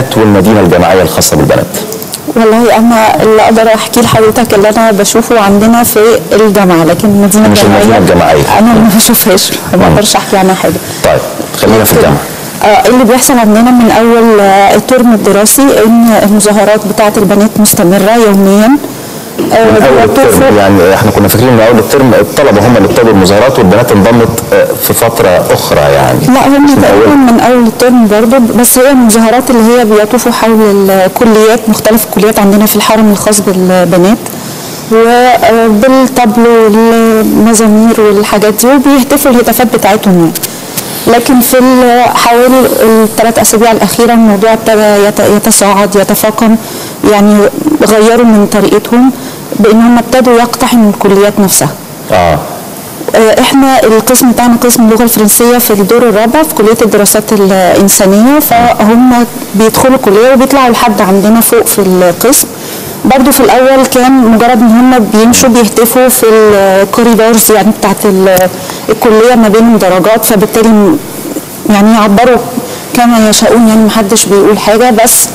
البنات والمدينة الجامعية الخاصة بالبنات والله أنا اللي أقدر احكي لحضرتك اللي أنا بشوفه عندنا في الجامعة لكن المدينة مش المدينة الجامعية. أنا ما بشوفهاش ما أقدرش أحكي عنها حاجة. طيب خلينا في الجامعة. آه، اللي بيحصل عندنا من أول آه، الترم الدراسي إن المظاهرات بتاعة البنات مستمرة يوميا. من أول الترم يعني إحنا كنا فاكرين من أول الترم الطلبة هم اللي ابتدوا المظاهرات والبنات انضمت آه، في فترة أخرى يعني. لا هم تقريبا. من أول الترم برضه بس هي المظاهرات اللي هي بيطوفوا حول الكليات مختلف الكليات عندنا في الحرم الخاص بالبنات وبالطبل والمزامير والحاجات دي وبيهتفوا الهتافات بتاعتهم يعني. لكن في ال- حوالي الثلاث أسابيع الأخيرة الموضوع ابتدى يت- يتصاعد يتفاقم يعني غيروا من طريقتهم. بان هم ابتدوا يقتحموا الكليات نفسها. آه. آه، إحنا القسم بتاعنا قسم اللغة الفرنسية في الدور الرابع في كلية الدراسات الإنسانية فهم بيدخلوا الكليه وبيطلعوا لحد عندنا فوق في القسم. برضو في الأول كان مجرد إن هم بيمشوا بيهتفوا في الكوريدورز يعني بتاعت ال- الكلية ما بينهم درجات فبالتالي يعني يعبروا كما يشاءون يعني محدش بيقول حاجة بس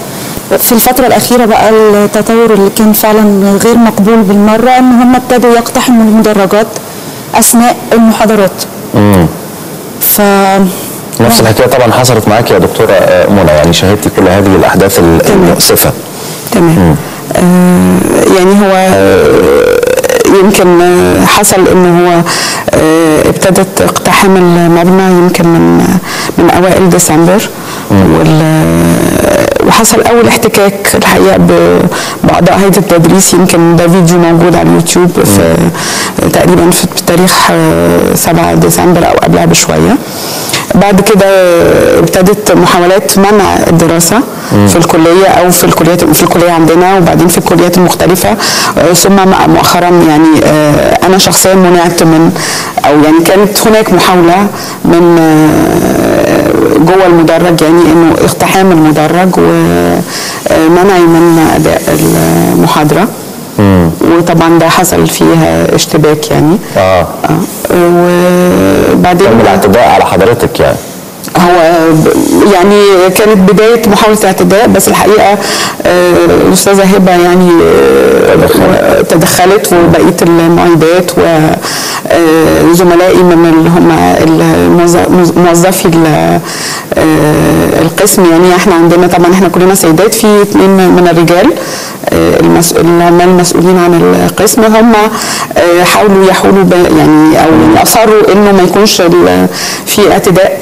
في الفترة الأخيرة بقى التطور اللي كان فعلا غير مقبول بالمرة إن هم ابتدوا يقتحموا المدرجات أثناء المحاضرات. ف نفس الحكاية طبعا حصلت معاك يا دكتورة آه، منى يعني شاهدتي كل هذه الأحداث ال- المؤسفة. تمام. آه يعني هو آه، يمكن آه، حصل إن هو آه، ابتدت اقتحام المبنى يمكن من من أوائل ديسمبر. وحصل أول احتكاك الحقيقة باعضاء هيئة التدريس. يمكن ده فيديو موجود على اليوتيوب في تقريبا في تاريخ آه، 7 ديسمبر أو قبلها بشوية. بعد كده ابتدت محاولات منع الدراسة في الكلية أو في الكليات في الكلية عندنا وبعدين في الكليات المختلفة. آه، ثم مؤخرا يعني آه، أنا شخصيا منعت من أو يعني كانت هناك محاولة من آه، جوه المدرج يعني إنه اقتحام المدرج ومنعي من أداء المحاضرة. وطبعا ده حصل فيها اشتباك يعني. آه. آه. وبعدين تم الاعتداء على حضرتك يعني. هو يعني كانت بداية محاولة اعتداء بس الحقيقة آه، الأستاذة هبة يعني آه، تدخلت. وبقية المعيدات وزملائي من اللي هم موظفي ال- آه، القسم يعني إحنا عندنا طبعا إحنا كلنا سيدات في اثنين من الرجال آه، العمال المسؤولين عن القسم هم آه، حاولوا يحولوا يعني أو أصروا إنه ما يكونش في اعتداء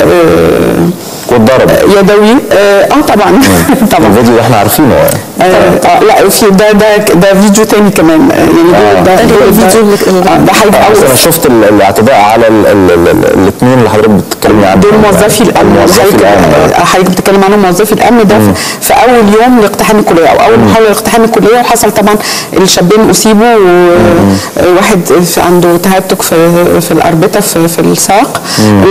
والضرب. يدوي آه آه، طبعا. طبعا. الفيديو ده إحنا عارفينه يعني. آه آه لا في ده ده ده فيديو تاني كمان. آه، يعني ده ده ده ده- الفيديو آه، ده حاجة بس أنا اول شفت ال- الاعتداء على الاثنين اللي حضرتك بتتكلمي عنهم. دول موظفي الأمن حضرتك آه، بتتكلم عنهم موظفي الأمن ده في- في أول يوم لاقتحام الكلية أو أول محاولة لاقتحام الكلية وحصل طبعا الشابين أصيبوا وواحد عنده تهتك في في الأربطة في, في الساق.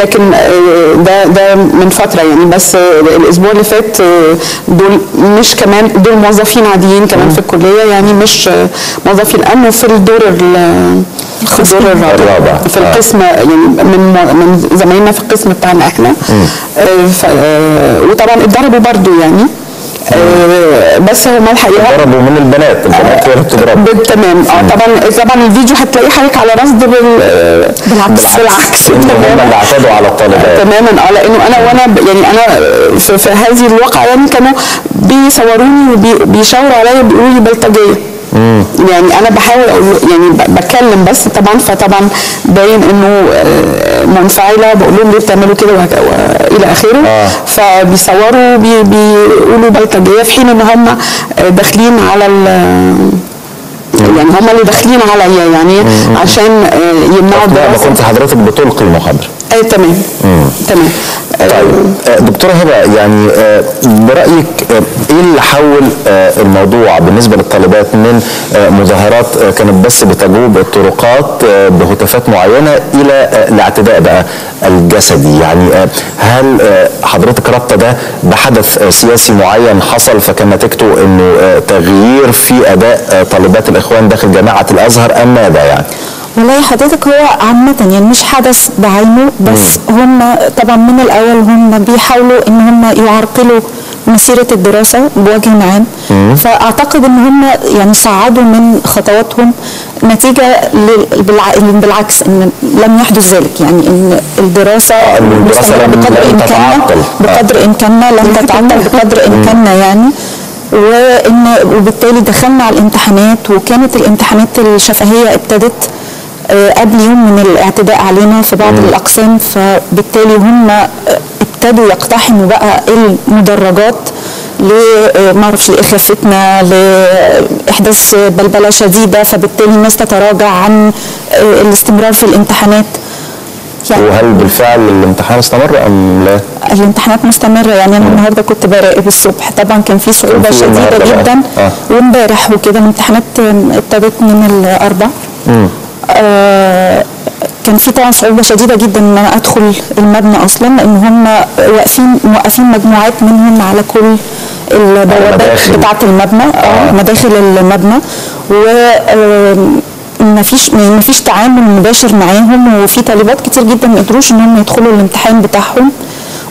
لكن آه، ده ده من فترة يعني بس آه، الأسبوع اللي فات آه، دول مش كمان دول موظفين عاديين كمان في الكلية يعني مش موظفي الامن وفي الدور ال- في الدور الرابع. في. القسم يعني من من زمايلنا في القسم بتاعنا إحنا آه، آه، وطبعا اتضربوا برضو يعني بس هو ما الحقيقة ضربوا من البنات البنات هي اللي بتضرب تمام. آه طبعا طبعا الفيديو هتلاقيه حضرتك على رصد بال بالعكس. بالعكس. ان هم تماما. اللي اعتدوا على الطالبات. تماما. آه لأنه أنا وأنا يعني أنا في, في هذه الواقعة يعني كانوا بيصوروني وبيشاوروا عليا بيقولوا لي بلطجيه يعني أنا بحاول أقول يعني بتكلم بس طبعا فطبعا باين إنه آه، منفعلة بقول لهم ليه بتعملوا كده والى آخره. آه. فبيصوروا بي- بيقولوا بلطجية في حين إن هم آه، داخلين على ال- يعني هم اللي داخلين عليا يعني عشان آه، يمنعوا لا ما الدراسه كنت حضرتك بتلقي المحاضره آه تمام. تمام. دكتورة هبة يعني آه، برأيك آه، إيه اللي حول آه، الموضوع بالنسبة للطالبات من مظاهرات كانت بس بتجوب الطرقات بهتافات معينة إلى آه، الاعتداء بقى الجسدي يعني هل حضرتك رابطة ده بحدث سياسي معين حصل فكان نتيجته إنه تغيير في أداء آه، طالبات الإخوان داخل جامعة الأزهر أم ماذا يعني؟ والله حضرتك هو عامة يعني مش حدث بعينه بس هم طبعا من الأول هم بيحاولوا إن هم يعرقلوا مسيرة الدراسة بوجه عام فأعتقد إن هم يعني صعدوا من خطواتهم نتيجة لل- بالع- بالعكس إن لم يحدث ذلك. يعني إن الدراسة إن الدراسة بقدر لم إمكاننا تتعطل. آه. بقدر إمكاننا لم تتعطل بقدر إمكاننا يعني. وإن وبالتالي دخلنا على الامتحانات وكانت الامتحانات الشفهية ابتدت آه، قبل يوم من الاعتداء علينا في بعض الأقسام فبالتالي هم آه، ابتدوا يقتحموا بقى المدرجات آه، ما أعرفش فتنه لإحداث بلبلة شديدة فبالتالي الناس تتراجع عن آه، الاستمرار في الامتحانات. يعني وهل بالفعل الامتحان استمر أم لا؟ الامتحانات مستمرة. يعني أنا النهاردة كنت براقب الصبح. طبعا كان في النهاردة بقى. جدا آه. وامبارح وكده الامتحانات ابتدت من الأربع آه كان في طبعا صعوبة شديدة جدا إن أنا أدخل المبنى أصلا لأن هم واقفين موقفين مجموعات منهم على كل البوابات. بتاعة المبنى آه مداخل المبنى. و ما فيش ما فيش تعامل مباشر معاهم وفي طالبات كتير جدا ما قدروش إن هم يدخلوا الامتحان بتاعهم.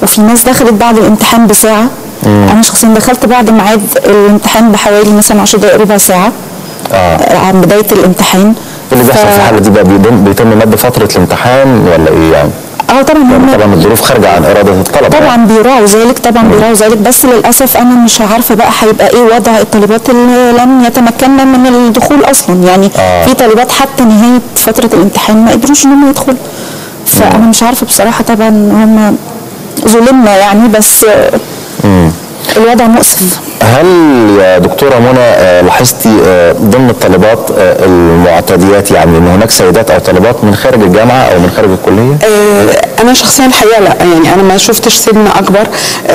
وفي ناس دخلت بعد الامتحان بساعة. أنا شخصيا دخلت بعد ميعاد الامتحان بحوالي مثلا 10 دقائق ربع ساعة آه. عن بداية الامتحان. اللي بيحصل ف- في الحالة دي بقى بيتم مد فترة الامتحان ولا إيه يعني؟ آه طبعا هم يعني طبعا الظروف خارجة عن إرادة الطلبة طبعا يعني. بيراعوا ذلك طبعا بيراعوا ذلك بس للأسف أنا مش عارفة بقى هيبقى إيه وضع الطالبات اللي لم يتمكنا من الدخول أصلا يعني آه. في طالبات حتى نهاية فترة الامتحان ما قدروش إن هم يدخلوا فأنا مش عارفة بصراحة طبعا هم ظلمنا يعني بس الوضع مؤسف هل يا دكتورة منى آه، لاحظتي آه، ضمن الطالبات آه، المعتديات يعني إن هناك سيدات أو طالبات من خارج الجامعة أو من خارج الكلية؟ أنا شخصيا الحقيقة لا يعني أنا ما شفتش سن أكبر.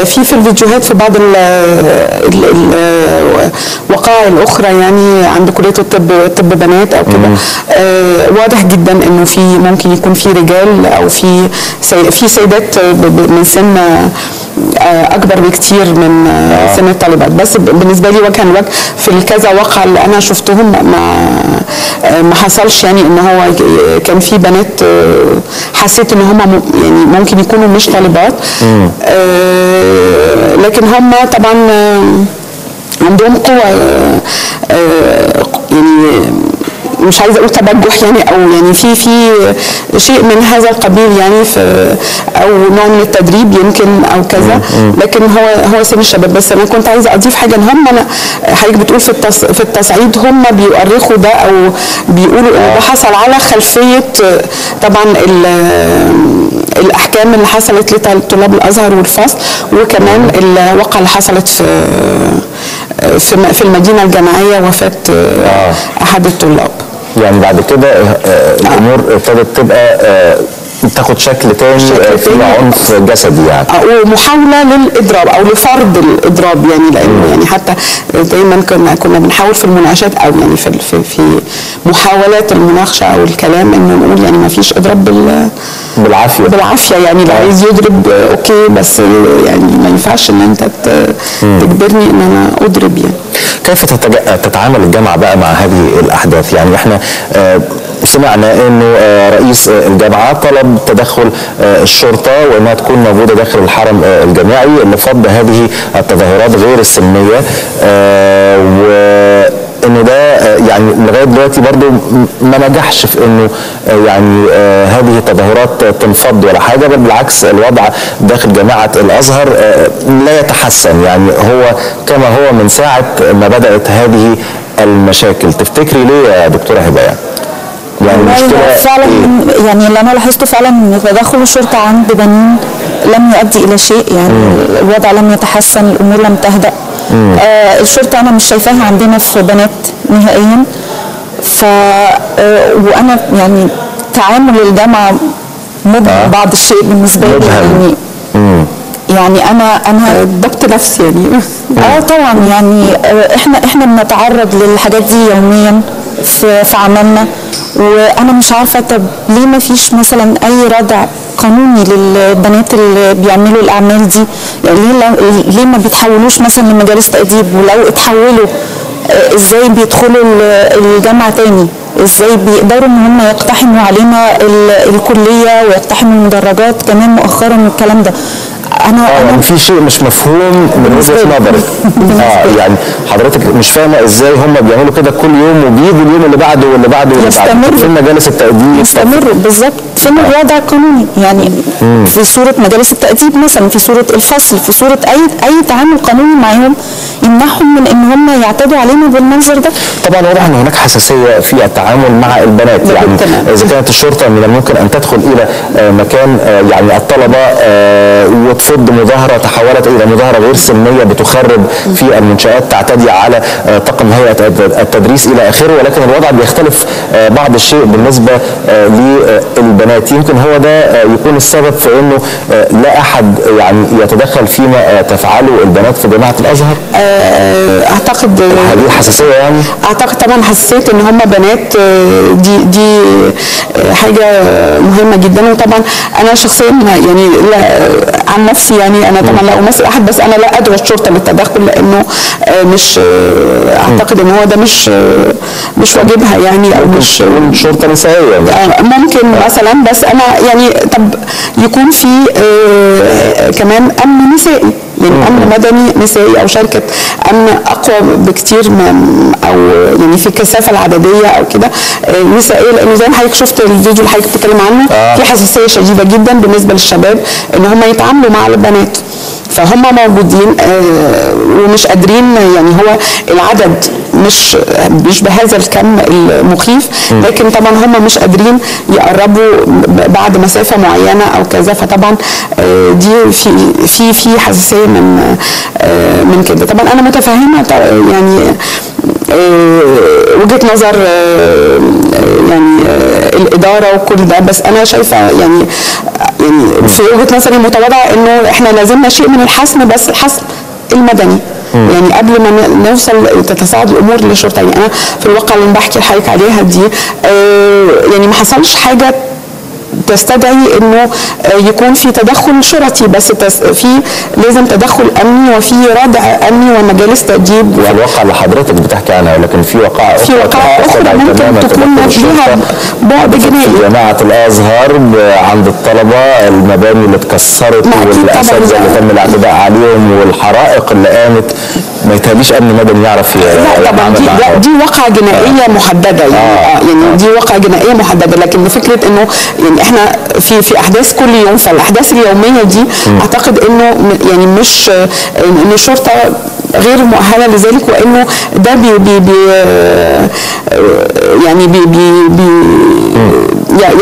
في في الفيديوهات في بعض ال- ال- ال- الوقائع الأخرى يعني عند كلية الطب طب بنات أو كده. واضح جدا إنه في ممكن يكون في رجال أو في في سيدات من سن أكبر بكتير من سن الطالبات. بس بالنسبة لي وجها لوجه في الكذا واقع اللي أنا شفتهم ما ما حصلش يعني إن هو كان في بنات آه، حسيت إن هم يعني ممكن يكونوا مش طالبات. آه، لكن هم طبعا آه، عندهم آه، يعني مش عايزة أقول تبجح يعني أو يعني في في شيء من هذا القبيل يعني في أو نوع من التدريب يمكن أو كذا لكن هو هو سن الشباب. بس أنا كنت عايزة أضيف حاجة إن هم أنا حضرتك بتقول في التص في التصعيد هم بيؤرخوا ده أو بيقولوا إن ده حصل على خلفية آه، طبعا ال- الأحكام اللي حصلت لطلاب الأزهر والفصل وكمان الواقعة اللي حصلت في في في المدينة الجامعية وفاة آه. أحد الطلاب. يعني بعد كده آه، آه، الأمور ابتدت تبقى آه، تاخد شكل تاني آه، تاني. عنف جسدي يعني. آه، ومحاولة للإضراب أو لفرض الإضراب يعني لأنه يعني حتى دايما كنا كنا بنحاول في المناقشات أو يعني في في, في محاولات المناقشة أو الكلام إنه نقول يعني ما فيش إضراب بال بالعافية. بالعافية يعني اللي عايز يضرب آه، أوكي بس يعني ما ينفعش إن أنت تجبرني إن أنا أضرب يعني. كيف تتعامل الجامعة بقى مع هذه الأحداث؟ يعني إحنا آه، سمعنا أنه آه، رئيس آه، الجامعة طلب تدخل الشرطة وأنها تكون موجودة داخل الحرم الجامعي لفض هذه التظاهرات غير السلمية آه، وإن ده آه، يعني لغاية دلوقتي برضو ما نجحش في أنه آه، يعني آه، هذه التظاهرات تنفض ولا حاجة بل بالعكس الوضع داخل جامعة الأزهر آه، لا يتحسن. يعني هو كما هو من ساعة ما بدأت هذه المشاكل. تفتكري ليه يا دكتورة هبة؟ يعني؟ يعني هو فعلا إيه؟ يعني اللي أنا لاحظته فعلا إن تدخل الشرطة عند بنين لم يؤدي إلى شيء. يعني الوضع لم يتحسن الأمور لم تهدأ. آه الشرطة أنا مش شايفاها عندنا في بنات نهائيا. ف آه وأنا يعني تعامل الجامعة مبهم آه. بعض الشيء بالنسبة لي. يعني يعني أنا أنا ضبط نفسي يعني. آه طبعا يعني آه، إحنا إحنا بنتعرض للحاجات دي يوميا في في عملنا. وأنا مش عارفة طب ليه ما فيش مثلا أي ردع قانوني للبنات اللي بيعملوا الأعمال دي. يعني ليه ليه ما بيتحولوش مثلا لمجالس تأديب؟ ولو اتحولوا آه، إزاي بيدخلوا ال- الجامعة تاني؟ إزاي بيقدروا إن هم يقتحموا علينا ال- الكلية ويقتحموا المدرجات كمان مؤخرا الكلام ده؟ أنا آه يعني في شيء مش مفهوم من وجهة. نظرك. آه. يعني حضرتك مش فاهمة إزاي هم بيعملوا كده كل يوم وبيجوا اليوم اللي بعده واللي بعده واللي بعده. يستمروا. فين مجالس التقديم يستمر بالظبط. فين الوضع القانوني. يعني في صورة مجالس التأديب مثلا في صورة الفصل في صورة أي أي تعامل قانوني معاهم يمنعهم من إن هم يعتدوا علينا بالمنظر ده. طبعا واضح إن هناك حساسية في التعامل مع البنات. يعني. إذا كانت الشرطة من الممكن أن تدخل إلى آه، مكان آه، يعني الطلبة آه، وتفض مظاهرة تحولت إلى مظاهرة غير سلميه بتخرب في المنشآت تعتدي على طاقم هيئة التدريس إلى آخره. ولكن الوضع بيختلف بعض الشيء بالنسبة آه، للبنات يمكن هو ده آه، يكون السبب في إنه آه، لا أحد يعني يتدخل فيما آه، تفعله البنات في جامعة الأزهر. أعتقد هذه حساسية يعني؟ أعتقد طبعا حسيت إن هم بنات دي دي حاجة مهمة جدا. وطبعا أنا شخصيا يعني لا عن نفسي يعني أنا طبعا لا أمثل أحد بس أنا لا ادعو الشرطه للتدخل لأنه آه، مش آه، أعتقد إن هو ده مش آه، مش واجبها يعني أو مش شرطة نسائية آه، ممكن مثلا بس أنا يعني طب يكون في كمان أمن نسائي يعني أمن مدني نسائي أو شركة أمن أقوى بكتير من أو يعني في الكثافه العددية أو كده نسائية لأنه زي ما حضرتك شفت الفيديو اللي حضرتك بتتكلم عنه. في حساسية شديدة جدا بالنسبة للشباب إن هم يتعاملوا مع البنات. فهم موجودين آه، ومش قادرين يعني هو العدد مش مش بهذا الكم المخيف لكن طبعا هم مش قادرين يقربوا بعد مسافة معينة أو كذا. فطبعا آه، دي في في في حساسية من آه، من كده. طبعا أنا متفهمة يعني وجهة نظر آه، يعني آه، الإدارة وكل ده. بس أنا شايفة يعني يعني في وجهة نظري المتواضعه إنه إحنا لازمنا شيء من الحسم بس الحسم المدني. يعني قبل ما نوصل تتصاعد الأمور للشرطه يعني أنا في الواقع اللي بحكي لحضرتك عليها دي آه، يعني ما حصلش حاجة تستدعي إنه آه، يكون في تدخل شرطي بس في لازم تدخل أمني وفي ردع أمني ومجالس تاديب في و- الواقع اللي حضرتك بتحكي عنها ولكن في وقائع في وقائع عن ممكن تكون ليها بعد في جنائي. جامعة الأزهر ب- عند الطلبة المباني اللي اتكسرت. والأساتذة اللي تم الاعتداء عليهم والحرائق اللي قامت ما يتهيأليش أمن مدني يعرف لا طبعا دي. لا دي واقعة جنائية محددة يعني آه. يعني دي واقعة جنائية محددة لكن فكرة إنه يعني إحنا في في أحداث كل يوم فالأحداث اليومية دي أعتقد إنه يعني مش آه، إن الشرطة غير مؤهلة لذلك وإنه ده بي بي بي آه، يعني بي بي بي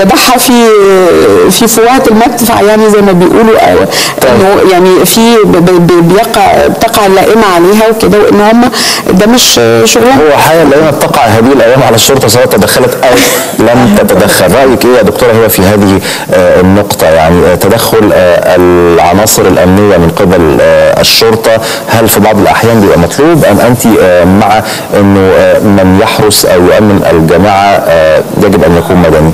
يضعها في في فوهة المدفع يعني زي ما بيقولوا أو إنه يعني في بيقع بتقع اللائمة عليها وكده وإن هم ده مش شغلهم. هو حاليا لما تقع هذه الأيام على الشرطة سواء تدخلت أو لم تتدخل. رأيك إيه يا دكتورة هبه في هذه آه، النقطة؟ يعني آه، تدخل العناصر الأمنية من قبل الشرطة هل في بعض الأحيان بيبقى مطلوب أم أنت آه، مع إنه آه، من يحرس أو يؤمن الجماعة آه، يجب أن يكون مدني.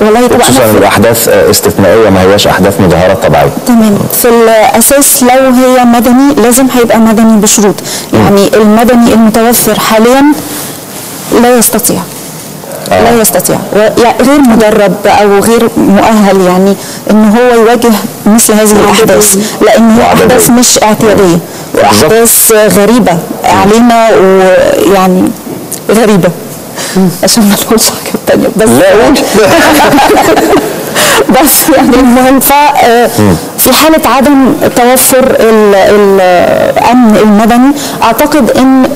والله طبعا خصوصا الأحداث آه، استثنائية ما هياش أحداث مظاهرات طبيعية. تمام. في الأساس لو هي مدني لازم هيبقى مدني بشروط. يعني المدني المتوفر حاليا لا يستطيع. لا يستطيع. غير مدرب أو غير مؤهل يعني إن هو يواجه مثل هذه الأحداث لأن هي. أحداث مش اعتيادية. واحداث غريبة علينا ويعني غريبة. عشان ما نقولش حاجة تانية. بس بس يعني المهم ف في حالة عدم توفر ال- الأمن المدني أعتقد إن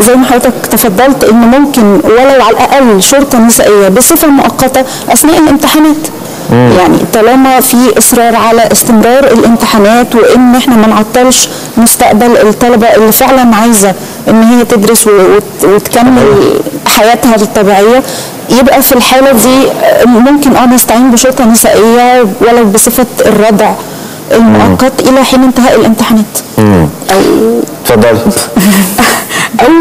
زي ما حضرتك تفضلت إن ممكن ولو على الأقل شرطة نسائية بصفة مؤقتة أثناء الامتحانات. يعني طالما في إصرار على استمرار الامتحانات وإن إحنا ما نعطلش مستقبل الطلبة اللي فعلا عايزة إن هي تدرس وتكمل حياتها الطبيعية يبقى في الحالة دي ممكن آه نستعين بشرطة نسائية ولو بصفة الردع المؤقت إلى حين انتهاء الامتحانات. اتفضلي أو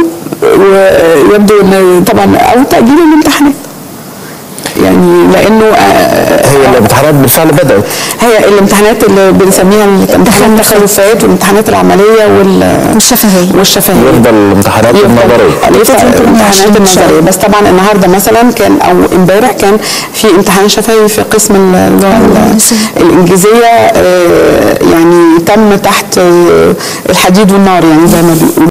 يبدو إن طبعا أو تأجيل الامتحانات. يعني لأنه آه، هي الامتحانات بالفعل بدات هي الامتحانات اللي بنسميها امتحانات التخلفات والامتحانات العملية وال والشفهية. والشفهية. يفضل الامتحانات النظرية. يفضل الامتحانات النظرية. بس طبعا النهارده مثلا كان أو امبارح كان في امتحان شفوي في قسم اللغة الإنجليزية آه، يعني تم تحت آه، الحديد والنار يعني زي ما بيقولوا.